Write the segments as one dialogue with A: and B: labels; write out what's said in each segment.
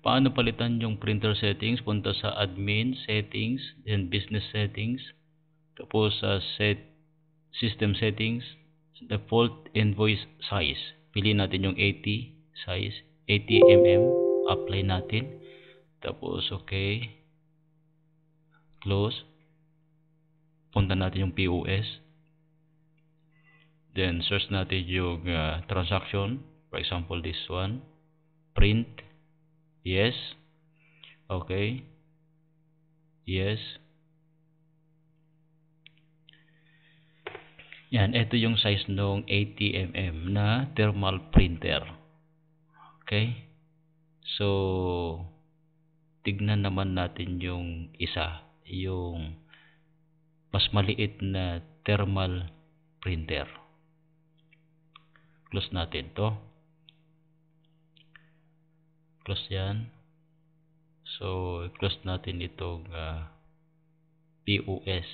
A: Paano palitan yung printer settings? Punta sa admin, settings, then business settings. Tapos sa set, system settings, default invoice size. Pili natin yung 80 size, 80 mm. Apply natin. Tapos okay. Close. Punta natin yung POS. Then search natin yung uh, transaction. For example, this one. Print. Yes. Okay. Yes. Yan, ito yung size ng 80mm na thermal printer. Okay? So, tignan naman natin yung isa, yung mas maliit na thermal printer. Close natin to. Close yan. So, close natin itong uh, POS.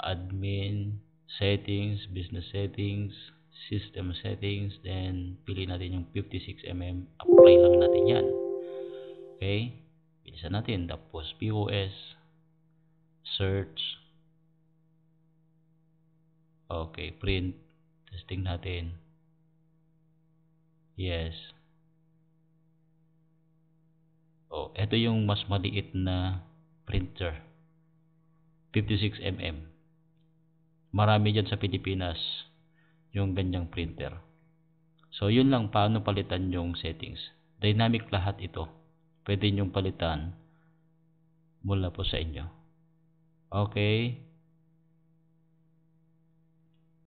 A: Admin, settings, business settings, system settings, then pili natin yung 56mm. Apply lang natin yan. Okay? Bilisan natin. Tapos POS, search, Okay, print. Testing natin. Yes. Oh, ito yung mas maliit na printer. 56mm. Marami dyan sa Pilipinas yung ganyang printer. So, yun lang paano palitan yung settings. Dynamic lahat ito. Pwede nyong palitan mula po sa inyo. Okay.